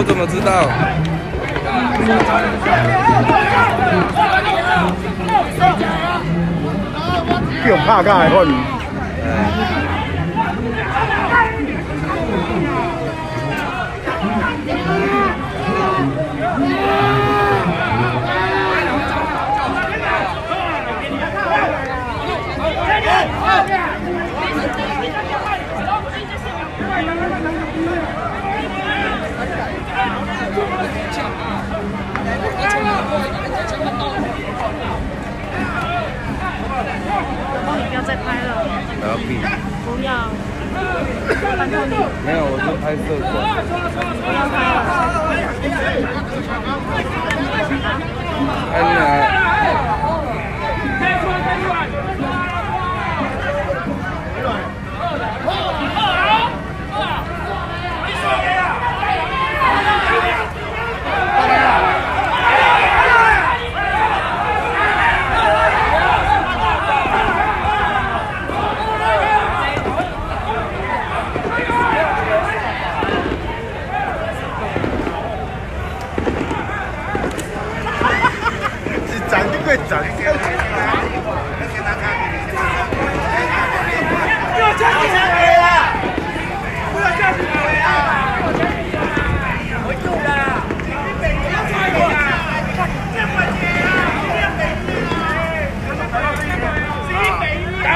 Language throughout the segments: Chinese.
我怎么知道？叫拍架的款。不要再拍了。不要闭。不要。拜托你。没有，我是拍摄的。不要拍了。哎呀。在哪里呀？在哪里呀？等下你抢开，等下抢开了。你在这里呀？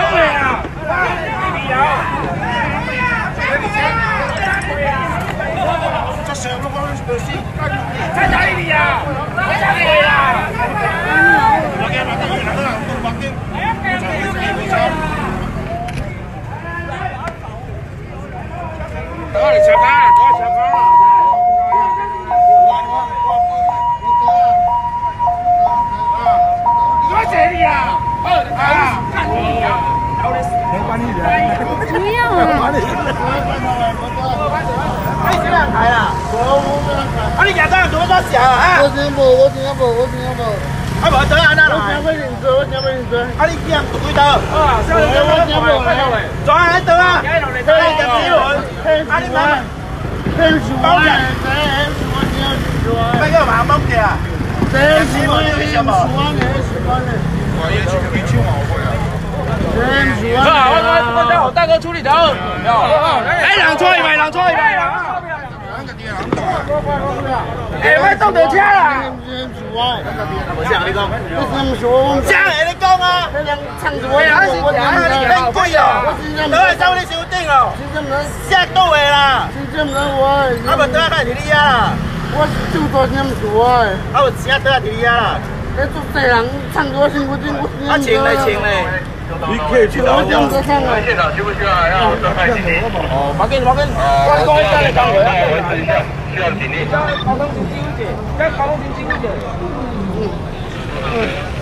啊！没管你人。不要啊！你这样开啦？啊！你家长做乜事啊？我真无，我真无，我真无。啊，无等下哪来？我 Cho anh tới 啊！你妈！骗死我！骗死我！骗死我！咩叫盲蒙嘅啊？骗死我！骗死我！骗死我！我也去去去往会啊！骗死我！啊！我我我带我大哥处理掉。哎，两撮一百，两撮一百！哎，我动到车啦！我讲你讲，讲下你讲啊！我真贵哦，都系哦，新正门下够位啦，新正门我，阿不都要在你家啦，我就做你们主，阿不其他都要在你家啦，你做这人唱歌辛苦辛，阿请嘞请嘞。你可以去找我。现场需不需要？要再派人。哦，马根，马根，快点过来，快点过来。我等一下，需要警力。在跑龙亭金姐，在跑龙亭金姐。嗯嗯。